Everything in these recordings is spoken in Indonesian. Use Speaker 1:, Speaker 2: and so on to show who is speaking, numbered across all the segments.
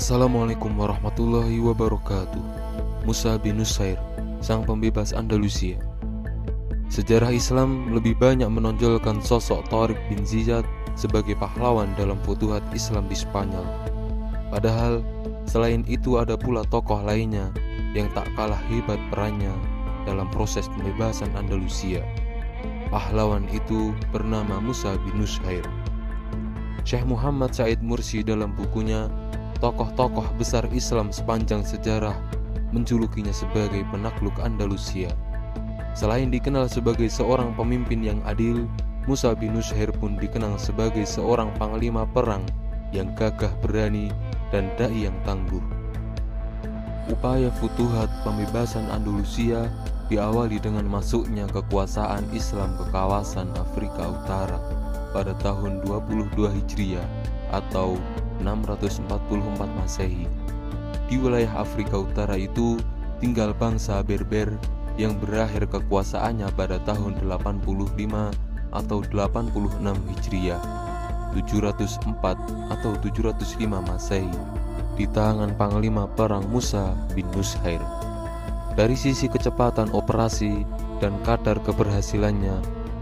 Speaker 1: Assalamualaikum warahmatullahi wabarakatuh. Musa bin Nusair, sang pembebas Andalusia. Sejarah Islam lebih banyak menonjolkan sosok Tariq bin Ziyad sebagai pahlawan dalam futuhat Islam di Spanyol. Padahal, selain itu ada pula tokoh lainnya yang tak kalah hebat perannya dalam proses pembebasan Andalusia. Pahlawan itu bernama Musa bin Nusair. Syekh Muhammad Said Mursi dalam bukunya tokoh-tokoh besar Islam sepanjang sejarah menjulukinya sebagai penakluk Andalusia. Selain dikenal sebagai seorang pemimpin yang adil, Musa bin Nushair pun dikenal sebagai seorang panglima perang yang gagah berani dan dai yang tangguh. Upaya futuhat pembebasan Andalusia diawali dengan masuknya kekuasaan Islam ke kawasan Afrika Utara pada tahun 22 Hijriah atau 644 Masehi. Di wilayah Afrika Utara itu tinggal bangsa Berber yang berakhir kekuasaannya pada tahun 85 atau 86 Hijriah 704 atau 705 Masehi di tangan Panglima Perang Musa bin Nushair. Dari sisi kecepatan operasi dan kadar keberhasilannya,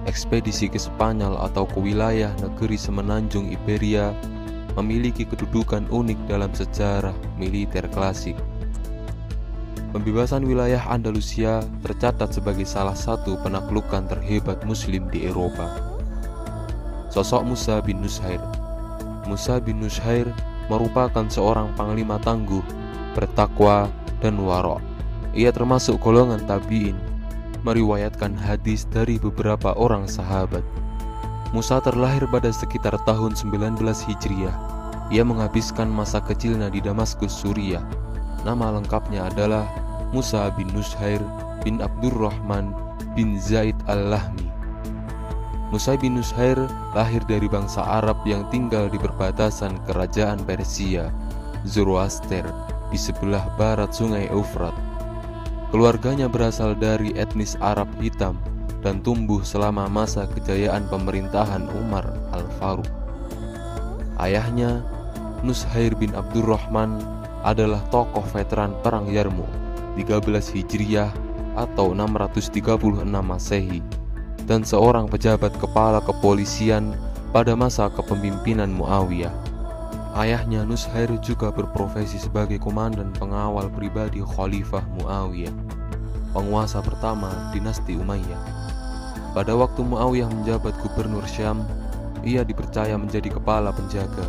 Speaker 1: ekspedisi ke Spanyol atau ke wilayah negeri semenanjung Iberia memiliki kedudukan unik dalam sejarah militer klasik. Pembebasan wilayah Andalusia tercatat sebagai salah satu penaklukan terhebat Muslim di Eropa. Sosok Musa bin Nushair Musa bin Nushair merupakan seorang panglima tangguh, bertakwa, dan warok. Ia termasuk golongan tabiin, meriwayatkan hadis dari beberapa orang sahabat. Musa terlahir pada sekitar tahun 19 Hijriah. Ia menghabiskan masa kecilnya di Damaskus, Suriah. Nama lengkapnya adalah Musa bin Nushair bin Abdurrahman bin Zaid al-Lahmi. Musa bin Nushair lahir dari bangsa Arab yang tinggal di perbatasan kerajaan Persia, Zoroaster, di sebelah barat sungai Eufrat. Keluarganya berasal dari etnis Arab hitam dan tumbuh selama masa kejayaan pemerintahan Umar Al-Faruq. Ayahnya, Nushair bin Abdurrahman, adalah tokoh veteran Perang Yarmouk 13 Hijriah atau 636 Masehi dan seorang pejabat kepala kepolisian pada masa kepemimpinan Muawiyah. Ayahnya Nushair juga berprofesi sebagai komandan pengawal pribadi Khalifah Muawiyah, penguasa pertama dinasti Umayyah. Pada waktu Muawiyah menjabat gubernur Syam, ia dipercaya menjadi kepala penjaga.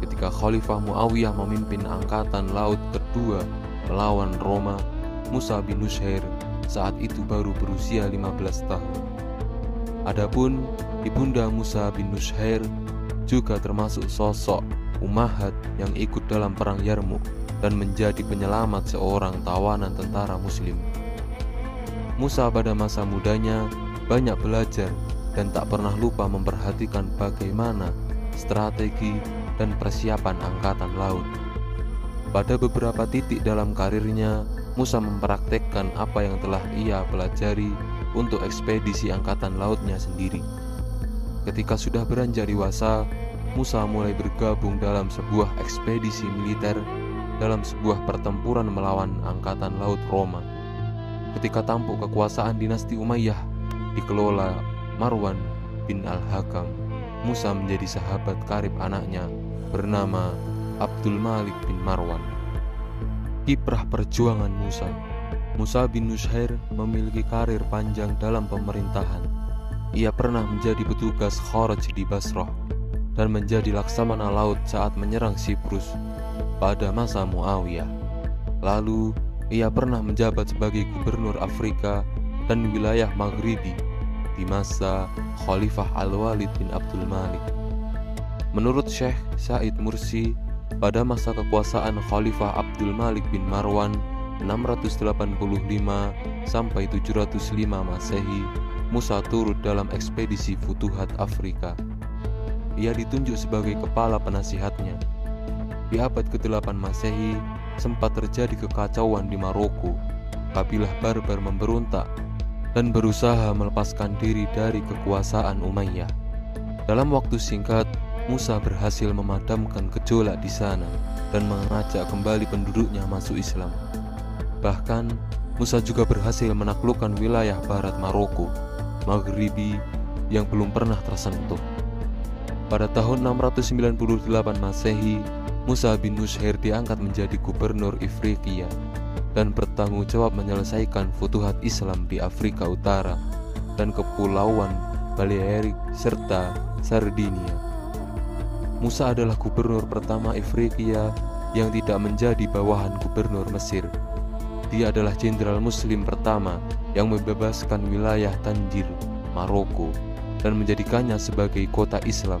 Speaker 1: Ketika Khalifah Muawiyah memimpin angkatan laut kedua melawan Roma, Musa bin Nushair saat itu baru berusia 15 tahun. Adapun ibunda Musa bin Nushair juga termasuk sosok Umahat yang ikut dalam perang Yarmuk dan menjadi penyelamat seorang tawanan tentara muslim. Musa pada masa mudanya banyak belajar dan tak pernah lupa memperhatikan bagaimana strategi dan persiapan angkatan laut. Pada beberapa titik dalam karirnya, Musa mempraktekkan apa yang telah ia pelajari untuk ekspedisi angkatan lautnya sendiri. Ketika sudah beranjak dewasa, Musa mulai bergabung dalam sebuah ekspedisi militer dalam sebuah pertempuran melawan angkatan laut Roma. Ketika tampuk kekuasaan dinasti Umayyah dikelola Marwan bin Al-Hakam. Musa menjadi sahabat karib anaknya bernama Abdul Malik bin Marwan. Kiprah perjuangan Musa Musa bin Nushair memiliki karir panjang dalam pemerintahan. Ia pernah menjadi petugas Kharaj di Basrah dan menjadi laksamana laut saat menyerang Siprus pada masa Muawiyah. Lalu, ia pernah menjabat sebagai gubernur Afrika dan wilayah Maghribi di masa Khalifah Al-Walid bin Abdul Malik. Menurut Syekh Said Mursi, pada masa kekuasaan Khalifah Abdul Malik bin Marwan 685 sampai 705 Masehi, Musa turut dalam ekspedisi Futuhat Afrika. Ia ditunjuk sebagai kepala penasihatnya. Di abad ke-8 Masehi, sempat terjadi kekacauan di Maroko. Kabilah Barbar memberontak dan berusaha melepaskan diri dari kekuasaan Umayyah. Dalam waktu singkat, Musa berhasil memadamkan gejolak di sana dan mengajak kembali penduduknya masuk Islam. Bahkan, Musa juga berhasil menaklukkan wilayah barat Maroko, Maghribi yang belum pernah tersentuh. Pada tahun 698 Masehi, Musa bin Nushair diangkat menjadi gubernur Ifriqiya dan bertanggung jawab menyelesaikan futuhat Islam di Afrika Utara dan Kepulauan Balearic serta Sardinia. Musa adalah gubernur pertama Ifriqiya yang tidak menjadi bawahan gubernur Mesir. Dia adalah jenderal muslim pertama yang membebaskan wilayah Tanjir, Maroko, dan menjadikannya sebagai kota Islam.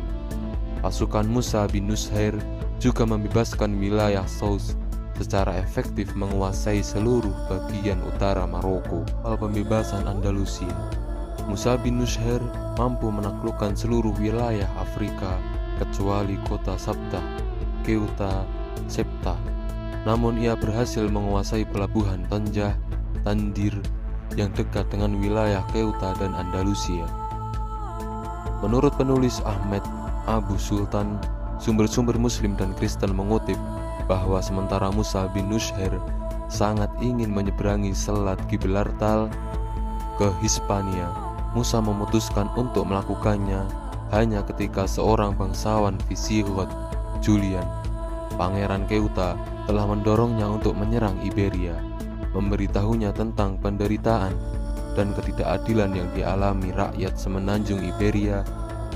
Speaker 1: Pasukan Musa bin Nushair juga membebaskan wilayah Saus secara efektif menguasai seluruh bagian utara Maroko. Hal pembebasan Andalusia, Musa bin Nushair mampu menaklukkan seluruh wilayah Afrika kecuali kota Sabta, Keuta, Septa. Namun ia berhasil menguasai pelabuhan Tanjah, Tandir yang dekat dengan wilayah Keuta dan Andalusia. Menurut penulis Ahmed Abu Sultan, sumber-sumber Muslim dan Kristen mengutip bahwa sementara Musa bin Nushair sangat ingin menyeberangi Selat Gibraltar ke Hispania, Musa memutuskan untuk melakukannya hanya ketika seorang bangsawan Visigoth, Julian, Pangeran Keuta, telah mendorongnya untuk menyerang Iberia, memberitahunya tentang penderitaan dan ketidakadilan yang dialami rakyat semenanjung Iberia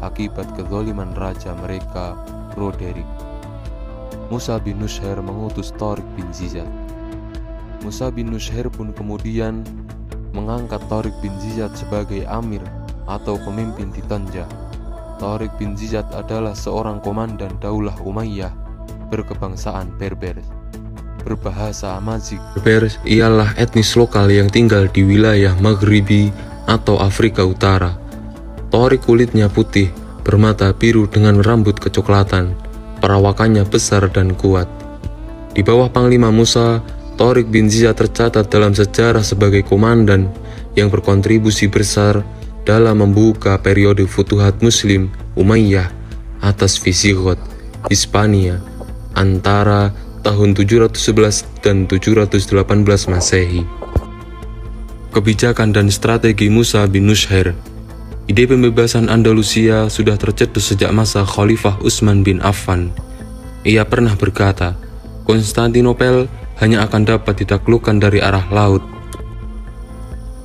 Speaker 1: akibat kezoliman raja mereka, Roderick. Musa bin Nushair mengutus Torik bin Zizat. Musa bin Nushair pun kemudian mengangkat Torik bin Zizat sebagai amir atau pemimpin di Tanjah. Tariq bin Ziyad adalah seorang komandan Daulah Umayyah berkebangsaan Berber. Berbahasa Amazik, Berber ialah etnis lokal yang tinggal di wilayah Maghribi atau Afrika Utara. Tariq kulitnya putih, bermata biru dengan rambut kecoklatan, perawakannya besar dan kuat. Di bawah Panglima Musa, Tariq bin Ziyad tercatat dalam sejarah sebagai komandan yang berkontribusi besar dalam membuka periode Futuhat Muslim Umayyah atas Visigoth, Hispania, antara tahun 711 dan 718 Masehi. Kebijakan dan strategi Musa bin Nushair Ide pembebasan Andalusia sudah tercetus sejak masa Khalifah Utsman bin Affan. Ia pernah berkata, Konstantinopel hanya akan dapat ditaklukkan dari arah laut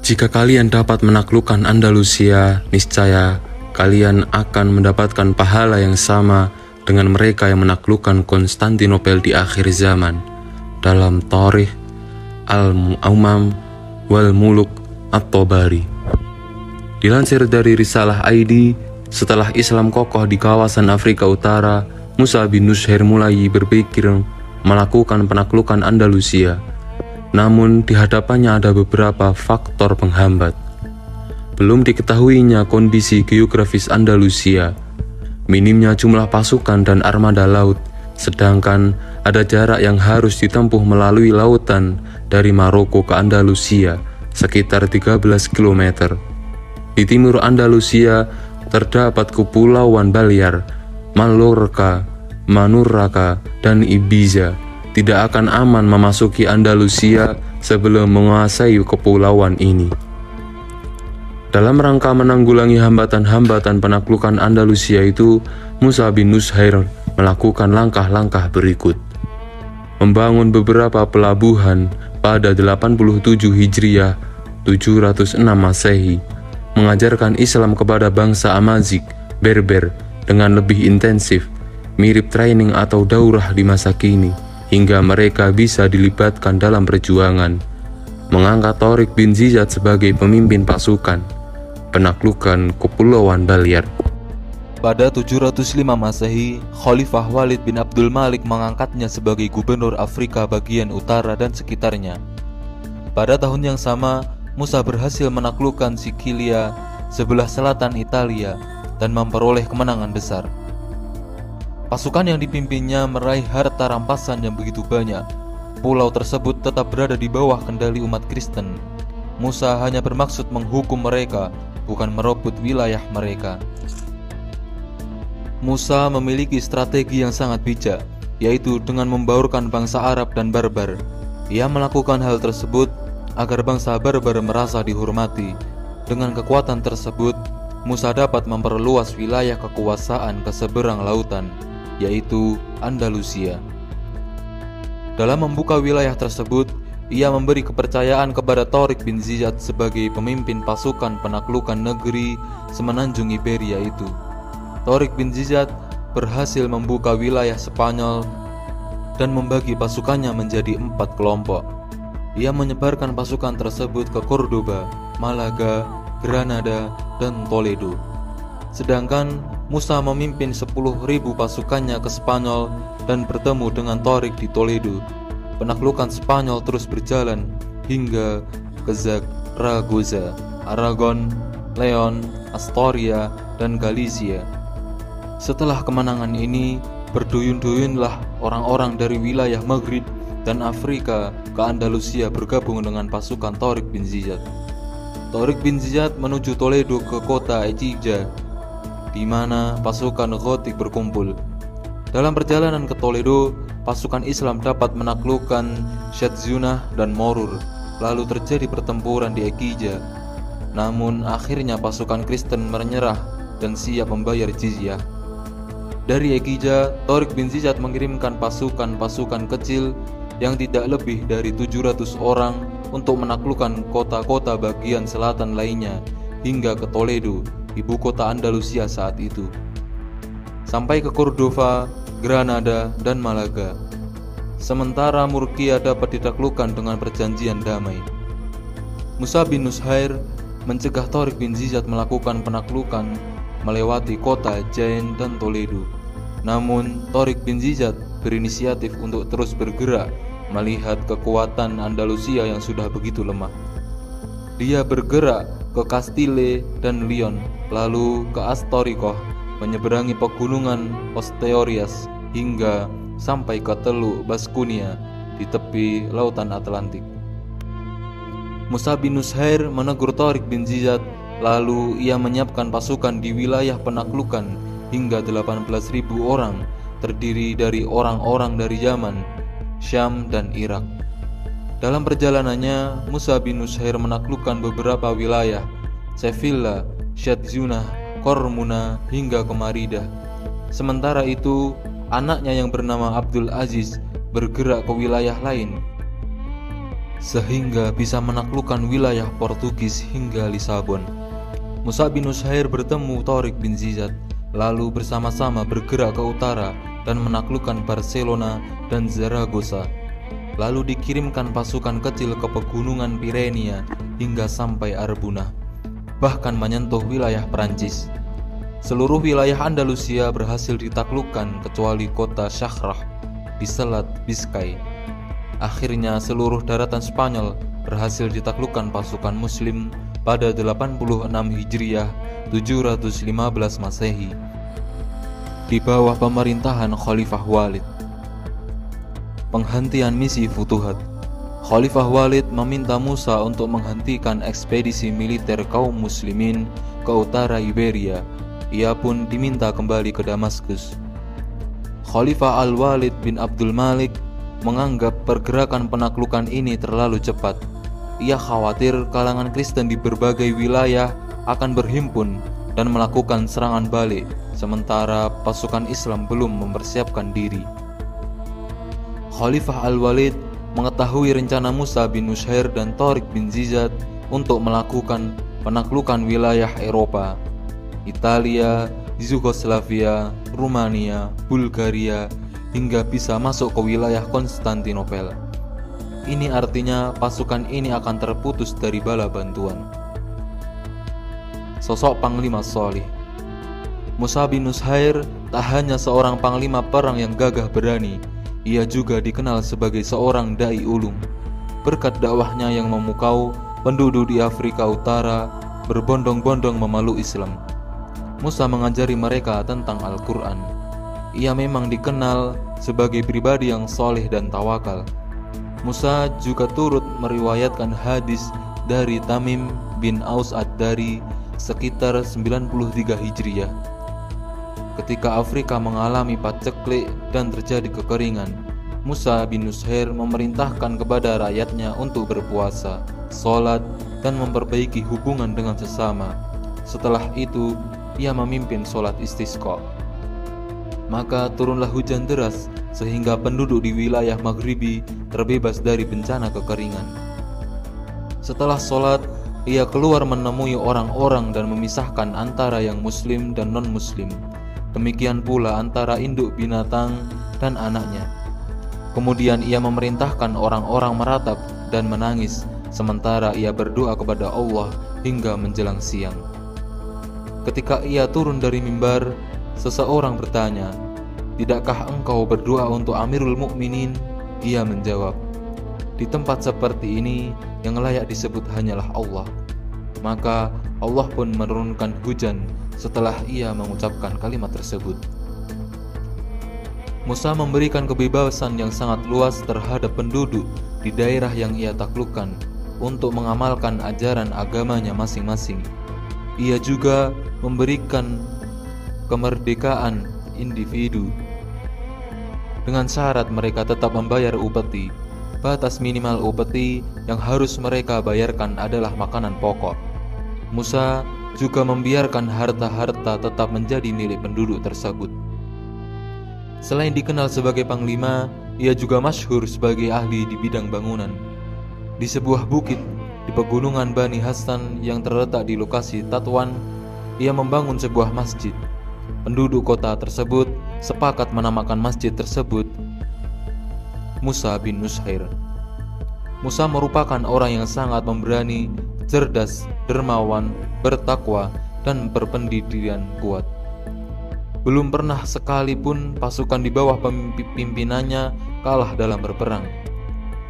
Speaker 1: jika kalian dapat menaklukkan Andalusia, niscaya kalian akan mendapatkan pahala yang sama dengan mereka yang menaklukkan Konstantinopel di akhir zaman. Dalam Tarikh Al-Mu'ammam wal Muluk At-Tabari. Dilansir dari Risalah ID, setelah Islam kokoh di kawasan Afrika Utara, Musa bin Nushair mulai berpikir melakukan penaklukan Andalusia namun di hadapannya ada beberapa faktor penghambat. Belum diketahuinya kondisi geografis Andalusia, minimnya jumlah pasukan dan armada laut, sedangkan ada jarak yang harus ditempuh melalui lautan dari Maroko ke Andalusia sekitar 13 km. Di timur Andalusia terdapat kepulauan Balear, Mallorca, Manurraka, dan Ibiza tidak akan aman memasuki Andalusia sebelum menguasai kepulauan ini. Dalam rangka menanggulangi hambatan-hambatan penaklukan Andalusia itu, Musa bin Nushair melakukan langkah-langkah berikut. Membangun beberapa pelabuhan pada 87 Hijriah 706 Masehi, mengajarkan Islam kepada bangsa Amazik, Berber, dengan lebih intensif, mirip training atau daurah di masa kini hingga mereka bisa dilibatkan dalam perjuangan, mengangkat Torik bin Ziyad sebagai pemimpin pasukan, penaklukan Kepulauan Baliar.
Speaker 2: Pada 705 Masehi, Khalifah Walid bin Abdul Malik mengangkatnya sebagai gubernur Afrika bagian utara dan sekitarnya. Pada tahun yang sama, Musa berhasil menaklukkan Sicilia sebelah selatan Italia dan memperoleh kemenangan besar. Pasukan yang dipimpinnya meraih harta rampasan yang begitu banyak. Pulau tersebut tetap berada di bawah kendali umat Kristen. Musa hanya bermaksud menghukum mereka, bukan merebut wilayah mereka. Musa memiliki strategi yang sangat bijak, yaitu dengan membaurkan bangsa Arab dan Barbar. Ia melakukan hal tersebut agar bangsa Barbar merasa dihormati. Dengan kekuatan tersebut, Musa dapat memperluas wilayah kekuasaan ke seberang lautan, yaitu Andalusia. Dalam membuka wilayah tersebut, ia memberi kepercayaan kepada Torik bin Ziyad sebagai pemimpin pasukan penaklukan negeri semenanjung Iberia itu. Torik bin Ziyad berhasil membuka wilayah Spanyol dan membagi pasukannya menjadi empat kelompok. Ia menyebarkan pasukan tersebut ke Cordoba, Malaga, Granada, dan Toledo. Sedangkan Musa memimpin 10.000 pasukannya ke Spanyol dan bertemu dengan Torik di Toledo. Penaklukan Spanyol terus berjalan hingga ke Zaragoza, Aragon, Leon, Astoria, dan Galicia. Setelah kemenangan ini, berduyun-duyunlah orang-orang dari wilayah Maghrib dan Afrika ke Andalusia bergabung dengan pasukan Torik bin Ziyad. Torik bin Ziyad menuju Toledo ke kota Ecija, di mana pasukan Gotik berkumpul. Dalam perjalanan ke Toledo, pasukan Islam dapat menaklukkan Syadzunah dan Morur, lalu terjadi pertempuran di Ekija. Namun akhirnya pasukan Kristen menyerah dan siap membayar jizyah. Dari Ekija, Torik bin Ziyad mengirimkan pasukan-pasukan kecil yang tidak lebih dari 700 orang untuk menaklukkan kota-kota bagian selatan lainnya hingga ke Toledo, ibu kota Andalusia saat itu. Sampai ke Cordova, Granada, dan Malaga. Sementara Murkia dapat ditaklukkan dengan perjanjian damai. Musa bin Nushair mencegah Torik bin Ziyad melakukan penaklukan melewati kota Jain dan Toledo. Namun, Torik bin Ziyad berinisiatif untuk terus bergerak melihat kekuatan Andalusia yang sudah begitu lemah. Dia bergerak ke Castile dan Lyon, lalu ke Astorikoh, menyeberangi pegunungan Osteorias hingga sampai ke Teluk Baskunia di tepi lautan Atlantik. Musa bin Nushair menegur Torik bin Ziyad, lalu ia menyiapkan pasukan di wilayah penaklukan hingga 18.000 orang terdiri dari orang-orang dari Yaman, Syam, dan Irak. Dalam perjalanannya, Musa bin Nushair menaklukkan beberapa wilayah, Sevilla, Syadzunah, Kormuna, hingga ke Maridah. Sementara itu, anaknya yang bernama Abdul Aziz bergerak ke wilayah lain, sehingga bisa menaklukkan wilayah Portugis hingga Lisabon. Musa bin Nushair bertemu Torik bin Ziyad lalu bersama-sama bergerak ke utara dan menaklukkan Barcelona dan Zaragoza. Lalu dikirimkan pasukan kecil ke pegunungan Pirenia hingga sampai Arbuna, bahkan menyentuh wilayah Perancis. Seluruh wilayah Andalusia berhasil ditaklukkan kecuali kota Syakhrah di Selat Biscay. Akhirnya seluruh daratan Spanyol berhasil ditaklukkan pasukan muslim pada 86 Hijriah 715 Masehi di bawah pemerintahan Khalifah Walid. Penghentian misi Futuhat Khalifah Walid meminta Musa untuk menghentikan ekspedisi militer kaum muslimin ke utara Iberia. Ia pun diminta kembali ke Damaskus. Khalifah Al-Walid bin Abdul Malik menganggap pergerakan penaklukan ini terlalu cepat. Ia khawatir kalangan Kristen di berbagai wilayah akan berhimpun dan melakukan serangan balik, sementara pasukan Islam belum mempersiapkan diri. Khalifah Al-Walid mengetahui rencana Musa bin Nushair dan Tariq bin Ziyad untuk melakukan penaklukan wilayah Eropa, Italia, Yugoslavia, Rumania, Bulgaria, hingga bisa masuk ke wilayah Konstantinopel. Ini artinya pasukan ini akan terputus dari bala bantuan sosok Panglima Solih. Musa bin Nushair tak hanya seorang panglima perang yang gagah berani, ia juga dikenal sebagai seorang dai ulung. Berkat dakwahnya yang memukau, penduduk di Afrika Utara berbondong-bondong memeluk Islam. Musa mengajari mereka tentang Al-Quran. Ia memang dikenal sebagai pribadi yang soleh dan tawakal. Musa juga turut meriwayatkan hadis dari Tamim bin Aus ad-Dari sekitar 93 Hijriah. ketika Afrika mengalami paceklik dan terjadi kekeringan, Musa bin Nushair memerintahkan kepada rakyatnya untuk berpuasa, sholat, dan memperbaiki hubungan dengan sesama. Setelah itu, ia memimpin sholat istisqa. Maka turunlah hujan deras sehingga penduduk di wilayah Maghribi terbebas dari bencana kekeringan. Setelah sholat, ia keluar menemui orang-orang dan memisahkan antara yang muslim dan non-muslim. Demikian pula antara induk binatang dan anaknya. Kemudian ia memerintahkan orang-orang meratap dan menangis, sementara ia berdoa kepada Allah hingga menjelang siang. Ketika ia turun dari mimbar, seseorang bertanya, "Tidakkah engkau berdoa untuk Amirul Mukminin?" Ia menjawab, "Di tempat seperti ini, yang layak disebut hanyalah Allah." Maka Allah pun menurunkan hujan setelah ia mengucapkan kalimat tersebut. Musa memberikan kebebasan yang sangat luas terhadap penduduk di daerah yang ia taklukkan untuk mengamalkan ajaran agamanya masing-masing. Ia juga memberikan kemerdekaan individu dengan syarat mereka tetap membayar upeti. Batas minimal upeti yang harus mereka bayarkan adalah makanan pokok. Musa juga membiarkan harta-harta tetap menjadi milik penduduk tersebut. Selain dikenal sebagai panglima, ia juga masyhur sebagai ahli di bidang bangunan. Di sebuah bukit di pegunungan Bani Hasan yang terletak di lokasi Tatuan, ia membangun sebuah masjid. Penduduk kota tersebut sepakat menamakan masjid tersebut Musa bin Nushair. Musa merupakan orang yang sangat memberani cerdas, dermawan, bertakwa, dan berpendidikan kuat. Belum pernah sekalipun pasukan di bawah pimpinannya kalah dalam berperang.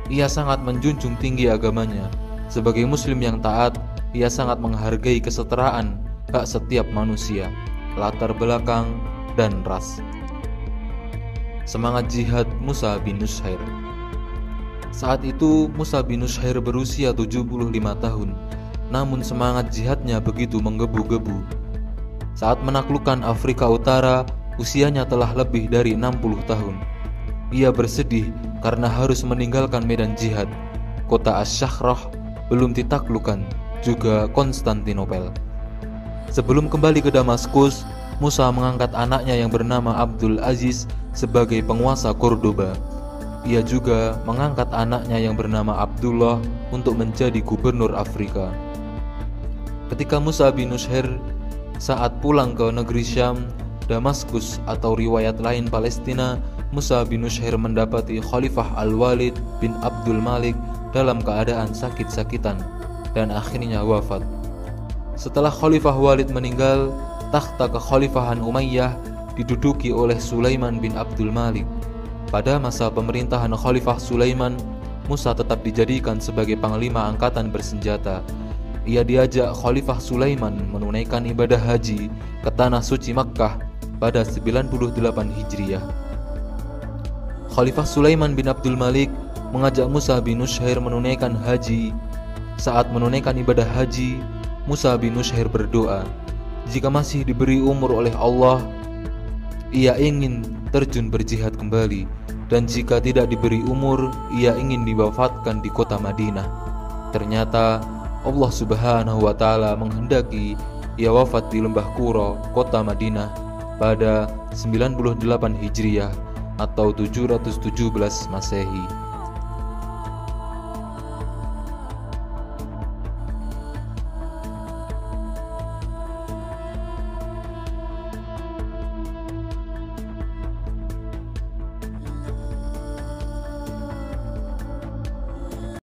Speaker 2: Ia sangat menjunjung tinggi agamanya. Sebagai muslim yang taat, ia sangat menghargai kesetaraan hak setiap manusia, latar belakang, dan ras. Semangat jihad Musa bin Nushair saat itu Musa bin Nushair berusia 75 tahun, namun semangat jihadnya begitu menggebu-gebu. Saat menaklukkan Afrika Utara, usianya telah lebih dari 60 tahun. Ia bersedih karena harus meninggalkan medan jihad. Kota Ash-Shakhrah belum ditaklukkan, juga Konstantinopel. Sebelum kembali ke Damaskus, Musa mengangkat anaknya yang bernama Abdul Aziz sebagai penguasa Cordoba. Ia juga mengangkat anaknya yang bernama Abdullah untuk menjadi gubernur Afrika. Ketika Musa bin Nushair saat pulang ke negeri Syam, Damaskus atau riwayat lain Palestina, Musa bin Nushair mendapati Khalifah Al-Walid bin Abdul Malik dalam keadaan sakit-sakitan dan akhirnya wafat. Setelah Khalifah Walid meninggal, takhta kekhalifahan Umayyah diduduki oleh Sulaiman bin Abdul Malik. Pada masa pemerintahan Khalifah Sulaiman, Musa tetap dijadikan sebagai panglima angkatan bersenjata. Ia diajak Khalifah Sulaiman menunaikan ibadah haji ke tanah suci Makkah pada 98 Hijriah. Khalifah Sulaiman bin Abdul Malik mengajak Musa bin Nushair menunaikan haji. Saat menunaikan ibadah haji, Musa bin Nushair berdoa, "Jika masih diberi umur oleh Allah, ia ingin terjun berjihad kembali dan jika tidak diberi umur ia ingin diwafatkan di kota Madinah. Ternyata Allah Subhanahu wa taala menghendaki ia wafat di lembah Kuro, kota Madinah pada 98 Hijriah atau 717 Masehi.